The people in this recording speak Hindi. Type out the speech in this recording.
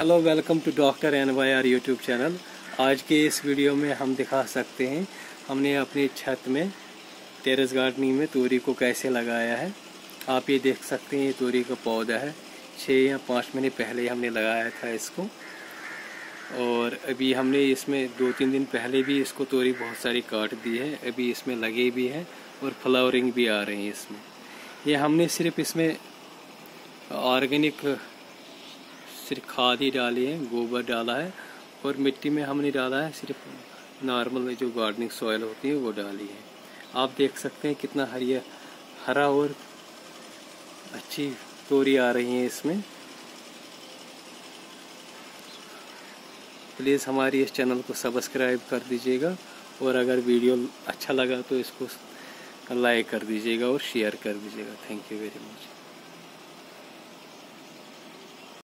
Hello welcome to doctor N Y R YouTube channel आज के इस वीडियो में हम दिखा सकते हैं, हमने अपनी छत में टेरेस गार्डनिंग में तोरी को कैसे लगाया है। आप ये देख सकते हैं, ये तोरी का पौधा है। छः या पाँच महीने पहले हमने लगाया था इसको। और अभी हमने इसमें दो तीन दिन पहले भी इसको तोरी बहुत सारी काट दी है। अभी इसमें लगे भी है और फ्लावरिंग भी आ रही है इसमें। ये हमने सिर्फ़ इसमें ऑर्गेनिक सिर्फ़ खाद ही डाली है, गोबर डाला है और मिट्टी में हमने डाला है सिर्फ़ नॉर्मल जो गार्डनिंग सॉयल होती है वो डाली है। आप देख सकते हैं कितना हरिया, हरा और अच्छी तोरी आ रही है इसमें। प्लीज़ हमारी इस चैनल को सब्सक्राइब कर दीजिएगा और अगर वीडियो अच्छा लगा तो इसको लाइक कर दीजिएगा और शेयर कर दीजिएगा। Thank you very much.